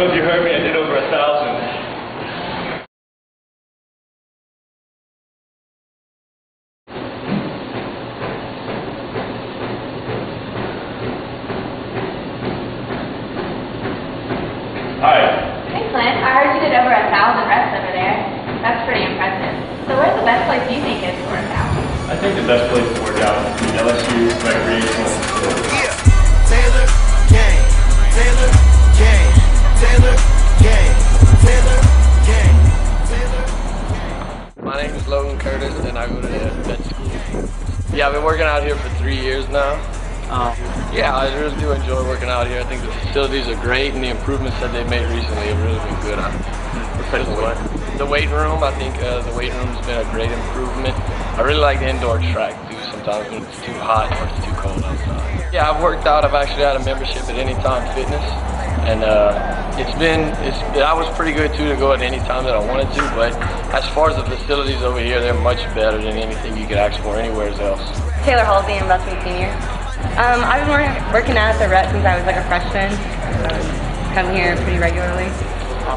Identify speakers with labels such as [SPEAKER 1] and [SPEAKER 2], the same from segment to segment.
[SPEAKER 1] know if you heard me, I did over a thousand. Hi.
[SPEAKER 2] Hey Clint, I heard you
[SPEAKER 3] now. Um, yeah, I really do enjoy working out here. I think the facilities are great and the improvements that they've made recently have really been good. I, the, weight, the weight room, I think uh, the weight room's been a great improvement. I really like the indoor track too sometimes when it's too hot or it's too cold outside. Yeah, I've worked out. I've actually had a membership at Anytime Fitness. And uh, it's been, it's, I was pretty good too to go at any time that I wanted to, but as far as the facilities over here, they're much better than anything you could ask for anywhere else.
[SPEAKER 4] Taylor Halsey, investment senior. Um, I've been working, out at the Rec since I was like a freshman. Um, come here pretty regularly.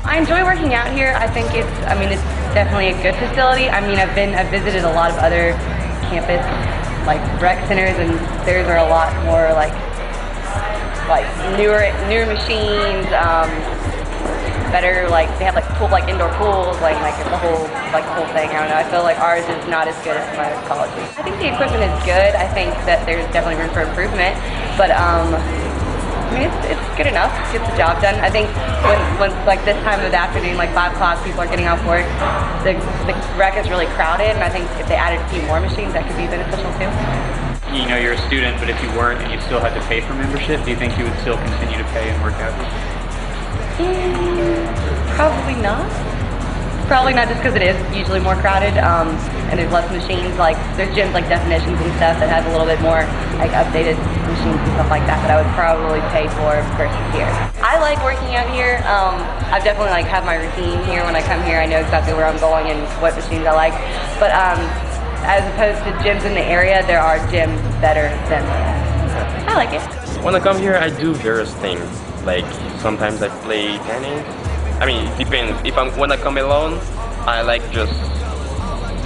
[SPEAKER 4] I enjoy working out here. I think it's, I mean, it's definitely a good facility. I mean, I've been, I've visited a lot of other campus, like rec centers, and theirs are a lot more like, like newer, newer machines. Um, better, like they have like pool, like indoor pools, like like the whole, like whole thing. I don't know. I feel like ours is not as good as other colleges. I think the equipment is good. I think that there's definitely room for improvement, but um, I mean, it's, it's good enough. It gets the job done. I think when, when like this time of the afternoon, like five o'clock, people are getting off work. The the rec is really crowded, and I think if they added a few more machines, that could be beneficial too.
[SPEAKER 5] you know you're a student, but if you weren't and you still had to pay for membership, do you think you would still continue to pay and work out?
[SPEAKER 4] Probably not. Probably not just because it is usually more crowded um, and there's less machines. Like there's gyms like Definitions and stuff that have a little bit more like updated machines and stuff like that that I would probably pay for versus here. I like working out here. Um, I definitely like have my routine here. When I come here, I know exactly where I'm going and what machines I like. But um, as opposed to gyms in the area, there are gyms better than. I like it.
[SPEAKER 6] When I come here, I do various things. Like sometimes I play tennis. I mean, it depends. If I'm when I come alone, I like just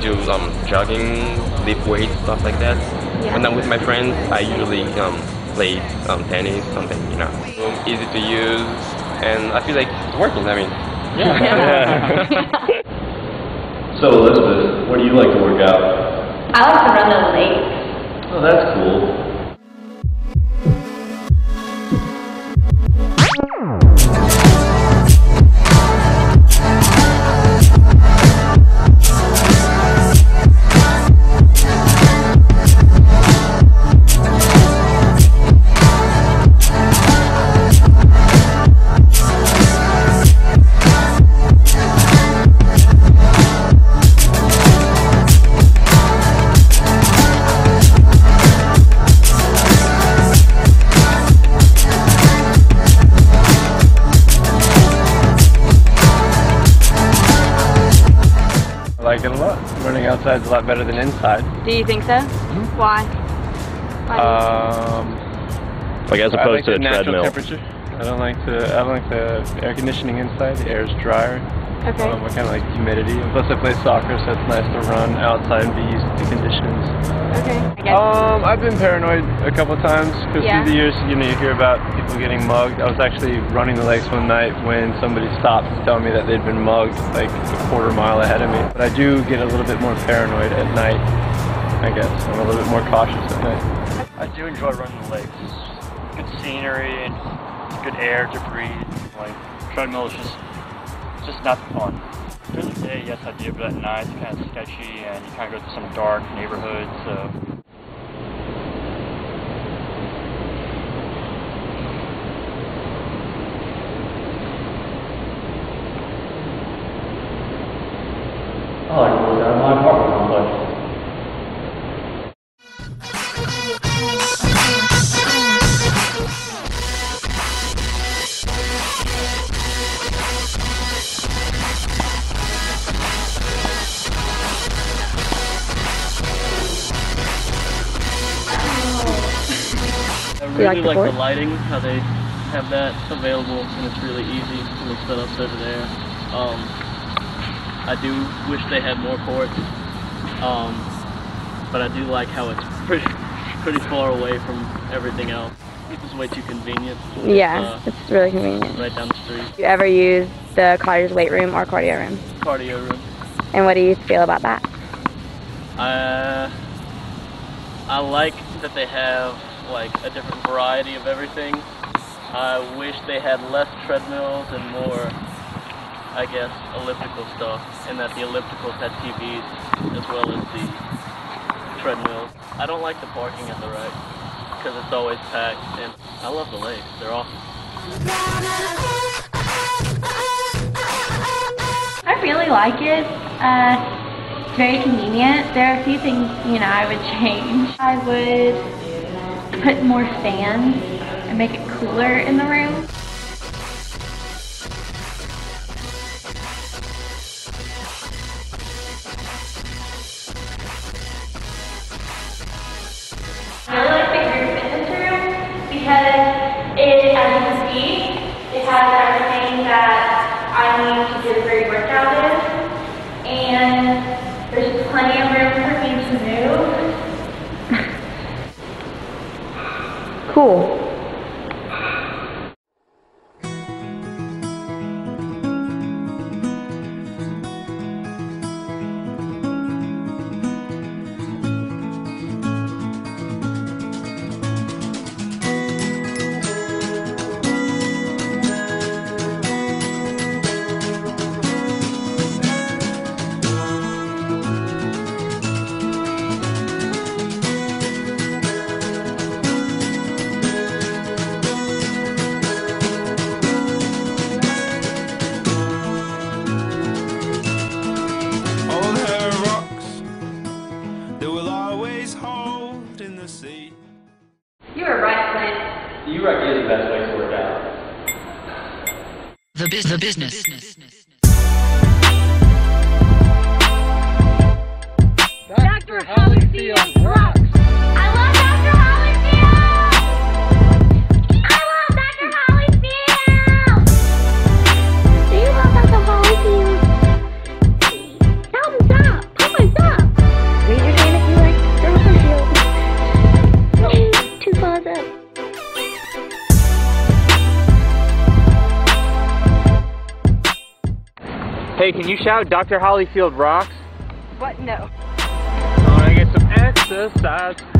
[SPEAKER 6] do um jogging, lift weights, stuff like that. When I'm with my friends, I usually um play um tennis, something you know, easy to use, and I feel like it's working. I mean, Yeah.
[SPEAKER 1] So Elizabeth, what do you like to work out?
[SPEAKER 2] I like to run on the lake.
[SPEAKER 1] Oh, that's cool.
[SPEAKER 7] Like it a lot. Running outside is a lot better than inside.
[SPEAKER 4] Do you think so? Why? Why
[SPEAKER 7] Um,
[SPEAKER 6] like as
[SPEAKER 7] I
[SPEAKER 6] opposed
[SPEAKER 7] like
[SPEAKER 6] to
[SPEAKER 7] the
[SPEAKER 6] a
[SPEAKER 7] natural
[SPEAKER 6] treadmill.
[SPEAKER 7] temperature. I don't like the I don't like the air conditioning inside. The air is drier.
[SPEAKER 4] Okay.
[SPEAKER 7] Um, I kind of like humidity. Plus, I play soccer, so it's nice to run outside and be used to conditions.
[SPEAKER 4] okay. I guess.
[SPEAKER 7] Um, I've been paranoid a couple times because
[SPEAKER 4] Yeah.
[SPEAKER 7] through the years, you know, you hear about people getting mugged. I was actually running the lakes one night when somebody stopped to tell me that they'd been mugged like a quarter mile ahead of me. But I do get a little bit more paranoid at night. I guess I'm a little bit more cautious at night.
[SPEAKER 1] I do enjoy running the lakes. Good scenery and good air to breathe. Like treadmill is just it's just not fun. During the day, eh, yes, I do, but at night it's kind of sketchy and you kind of go through some dark neighborhoods. So I like to work out in my apartment complex. Really
[SPEAKER 4] like the
[SPEAKER 1] like the lighting, how they
[SPEAKER 8] have that available and it's really easy and set up over there. Um, I do wish they had more courts, um, but I do like how it's pretty pretty far away from everything else. It's just way too convenient.
[SPEAKER 4] Yeah,
[SPEAKER 8] uh,
[SPEAKER 4] it's really convenient.
[SPEAKER 8] right down the street.
[SPEAKER 4] You ever use the Cottage weight room or cardio room?
[SPEAKER 8] Cardio room.
[SPEAKER 4] And what do you feel about that?
[SPEAKER 8] Uh, I like that they have like a different variety of everything. I wish they had less treadmills and more, I guess, elliptical stuff, and that the ellipticals had TVs as well as the treadmills. I don't like the parking at the right because it's always packed, and I love the lakes. They're awesome.
[SPEAKER 2] I really like it. Uh, it's very convenient. There are a few things, you know, I would change. I would put more fans and make it cooler in the room. To
[SPEAKER 9] always hold in the sea.
[SPEAKER 2] You were right, Clint.
[SPEAKER 5] You rec is the best place to work out.
[SPEAKER 10] The, bus- the business.
[SPEAKER 2] Dr. Hollyfield rocks. I
[SPEAKER 5] Hey, can you shout Dr. Hollyfield rocks?
[SPEAKER 4] What? No.
[SPEAKER 7] To get some exercise.